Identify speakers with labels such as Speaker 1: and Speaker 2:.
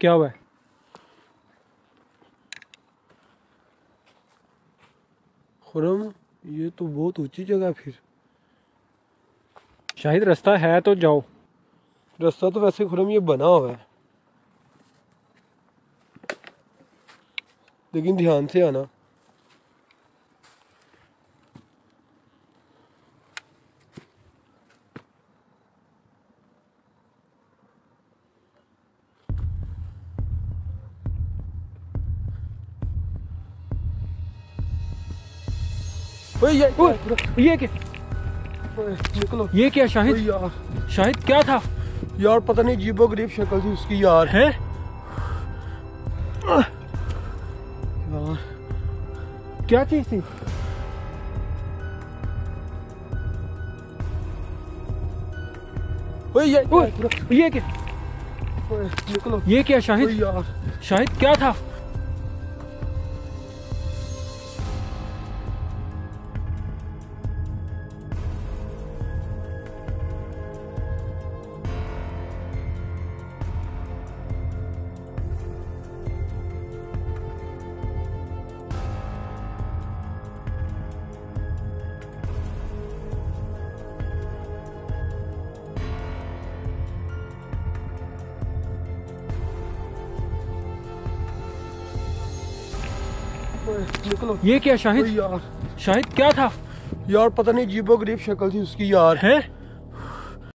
Speaker 1: क्या हुआ? है
Speaker 2: खुरम ये तो बहुत ऊँची जगह है फिर।
Speaker 1: शायद रास्ता है तो जाओ।
Speaker 2: रास्ता तो वैसे खुरम ये बना हुआ है। लेकिन ध्यान से आना। ये
Speaker 1: ये क्या?
Speaker 2: निकलो।
Speaker 1: ये क्या शाहिद?
Speaker 2: यार।
Speaker 1: शाहिद क्या था?
Speaker 2: यार पता नहीं जीबो गरीब शक्ल थी उसकी यार।
Speaker 1: है?
Speaker 2: यार।
Speaker 1: क्या चीज़ थी?
Speaker 2: ये
Speaker 1: ये क्या?
Speaker 2: निकलो।
Speaker 1: ये क्या शाहिद?
Speaker 2: यार।
Speaker 1: शाहिद क्या था?
Speaker 2: निकलो।
Speaker 1: ये क्या शाहिद?
Speaker 2: यार।
Speaker 1: शाहिद क्या था?
Speaker 2: यार पता नहीं जीबो गरीब शक्ल थी उसकी यार।
Speaker 1: है